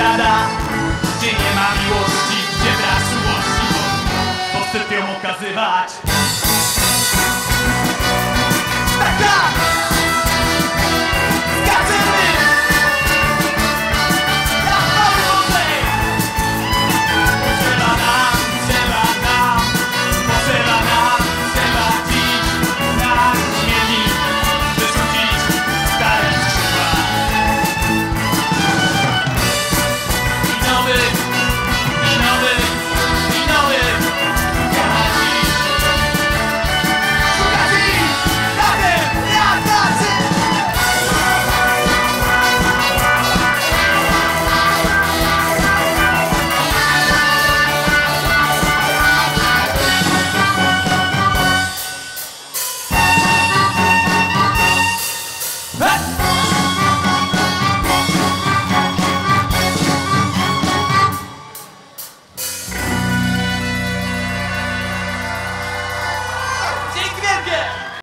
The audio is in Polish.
zdrada Gdzie nie ma miłości, gdzie brak czułości Bo, bo ją okazywać.